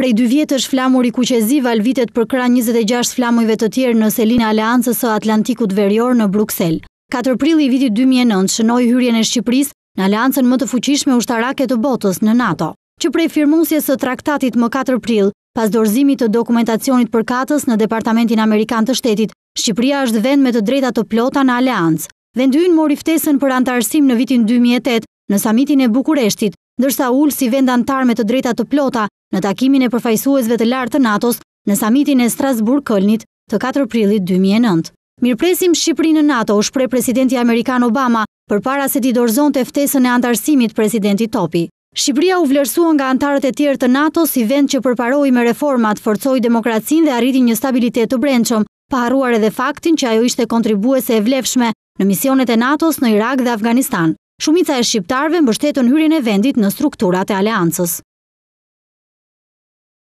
Prej dy vjetësh, flamuri kuqezi valvitet përkrah njëzet e gjashtë flamujve të tjerë në selinë e Aleancës së Atlantikut Verior në Bruksel. Katër prilli i vitit dy mijë e nëntë shënoi hyrjen e Shqipërisë në aleancën më të fuqishme ushtarake të botës, në NATO. Që prej firmosjes së traktatit më katër prill, pas dorëzimit të dokumentacionit përkatës në Departamentin Amerikan të Shtetit, Shqipëria është vend me të drejta të plota në aleancë. Vendi ynë mori ftesën për anëtarësim në vitin dy mijë e tetë në Samitin e Bukureshtit, ndërsa u ul si vend anëtar me të drejta të plota në takimin e përfaqësuesve të lartë të NATO-s në Samitin e Strasburg-Këlnit të katër prillit dy mijë e nëntë. Mirëpresim Shqipërinë në NATO, u shpreh presidenti amerikan Obama, përpara se t'i dorëzonte ftesën e anëtarësimit presidentit Topi. Shqipëria u vlerësua nga anëtarët e tjerë të NATO-s si vend që përparoi me reformat, forcoi demokracinë dhe arriti një stabilitet të brendshëm, pa harruar edhe faktin që ajo ishte kontribuese e vlefshme në misionet e NATO-s në Irak dhe Afganistan. Shumica e shqiptarëve mbështetën hyrjen e vendit në strukturat e Aleancës.